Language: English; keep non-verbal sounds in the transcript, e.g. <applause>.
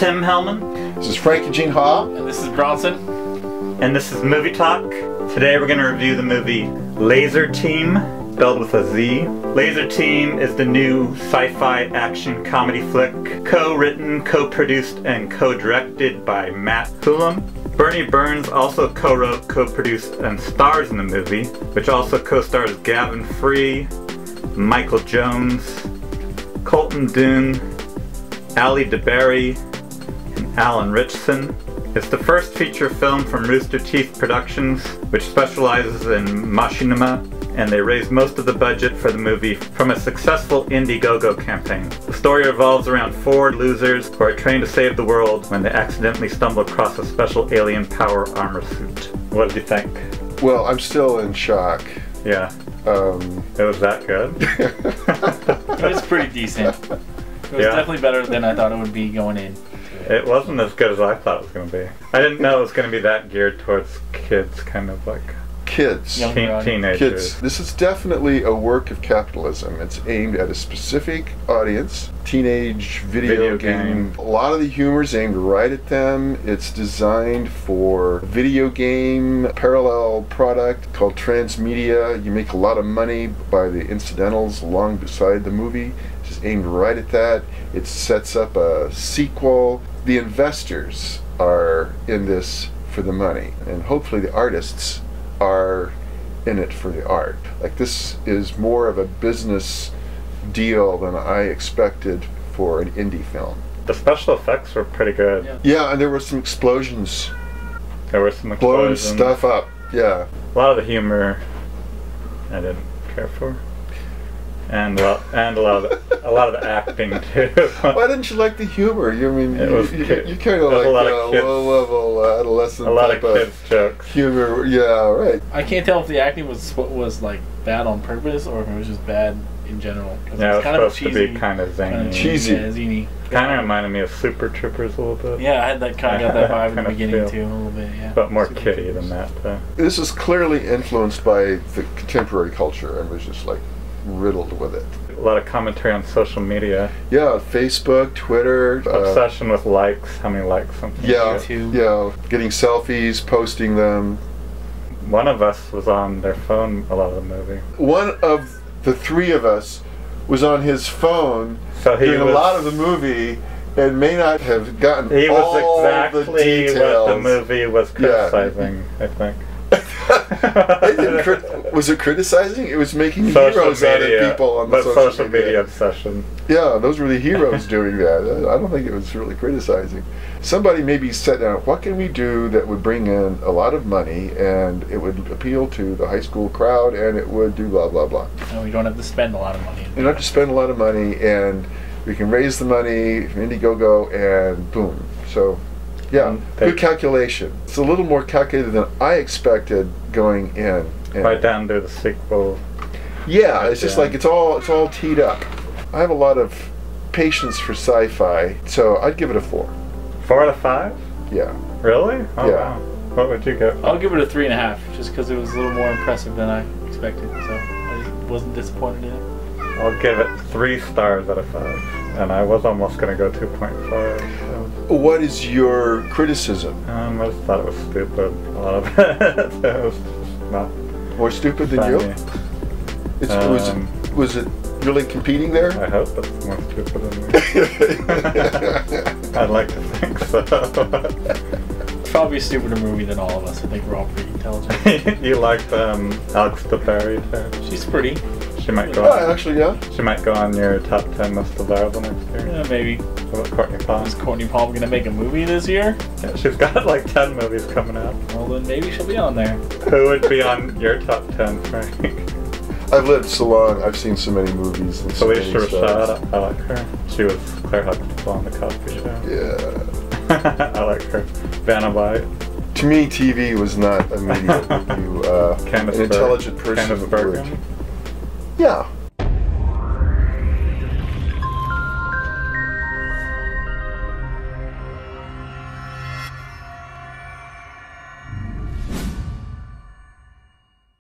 Tim Hellman, This is Frank Eugene Hall. And this is Bronson. and this is Movie Talk. Today we're going to review the movie Lazer Team, spelled with a Z. Lazer Team is the new sci-fi action comedy flick, co-written, co-produced, and co-directed by Matt Hullum. Burnie Burns also co-wrote, co-produced, and stars in the movie, which also co-stars Gavin Free, Michael Jones, Colton Dunn, Ali DeBerry, and Alan Ritchson. It's the first feature film from Rooster Teeth Productions, which specializes in machinima, and they raised most of the budget for the movie from a successful Indiegogo campaign. The story revolves around four losers who are trained to save the world when they accidentally stumble across a special alien power armor suit. What did you think? Well, I'm still in shock. Yeah, Um, it was that good. <laughs> It was pretty decent. It was Yeah. definitely better than I thought it would be going in. It wasn't as good as I thought it was going to be. I didn't know it was going to be that geared towards kids, kind of like kids. Young- teen- teenagers. Kids. This is definitely a work of capitalism. It's aimed at a specific audience, teenage video, Video game. game. A lot of the humor is aimed right at them. It's designed for video game parallel product called transmedia. You make a lot of money by the incidentals along beside the movie. It's aimed right at that. It sets up a sequel. The investors are in this for the money, and hopefully the artists are in it for the art. Like this is more of a business deal than I expected for an indie film. The special effects were pretty good. Yeah. Yeah, and there were some explosions There were some blowing stuff up. Yeah. A lot of the humor I didn't care for, and a lot, and a lot of the, a lot of the acting <laughs> too. Why didn't you like the humor? You I mean It you, was you, kid- you kind of there's a like lot of uh, kids- low level uh, adolescent a lot type of kids jokes. humor. Yeah, right. I can't tell if the acting was was like bad on purpose or if it was just bad in general. 'Cause Yeah, it was kind of a supposed to cheesy, be kind of zany. kinda Cheesy. Yeah, zany. Kind of reminded me of Super Troopers a little bit. Yeah, I had that kind of got that <laughs> vibe in the beginning feel. too, a little bit. Yeah. But more Super kiddie Troopers. than that. Though. This is clearly influenced by the contemporary culture and was just like riddled with it. A lot of commentary on social media. Yeah, Facebook, Twitter, uh, Obsession with likes. How many likes something? Yeah. YouTube. yeah, getting selfies, posting them. One of us was on their phone a lot of the movie. One of the three of us was on his phone So he during was, a lot of the movie and may not have gotten He all was the exactly details. what the movie was Yeah. criticizing. I think. <laughs> Didn't was it criticizing? It was making Social heroes media, out of people on the social, social media obsession. Yeah, those were the <laughs> heroes doing that. I don't think it was really criticizing. Somebody maybe sat down, what can we do that would bring in a lot of money and it would appeal to the high school crowd and it would do blah, blah, blah. And we don't have to spend a lot of money. You don't have to spend a lot of money and we can raise the money from Indiegogo and boom. So, yeah, And good calculation. It's a little more calculated than I expected going in. And Right down to the sequel. yeah, it's just like it's all it's all teed up. I have a lot of patience for sci-fi, so I'd give it a four. Four out of five? Yeah. Really? Oh, Yeah. wow. What would you give? I'll give it a three and a half, just because it was a little more impressive than I expected. So I just wasn't disappointed in it. I'll give it three stars out of five. And I was almost going to go 2.5. So. What is your criticism? Um, I just thought it was stupid. A lot of it. <laughs> it was just not More stupid than you? funny. It's, was Um, it was it really competing there? I hope it's more stupid than <laughs> me. I'd like to think so. Probably a stupider movie than all of us. I think we're all pretty intelligent. <laughs> you liked um, Alex DeBerry too. She's pretty. She might go. oh, On, actually, yeah. she might go on your top ten list of desirable next year. Yeah, maybe. What about Cortney Palm? Is Cortney Palm gonna make a movie this year? Yeah, she's got like ten movies coming out. Well, then maybe she'll be on there. Who would be on your top ten, Frank? I've lived so long. I've seen so many movies. And so many Phylicia. Rashad, I like her. She was Claire Huxtable on the Cosby Show. Yeah. <laughs> I like her. Vanna White. To me, TV was not a medium that you, uh, an Berg- intelligent person Candace would. Yeah,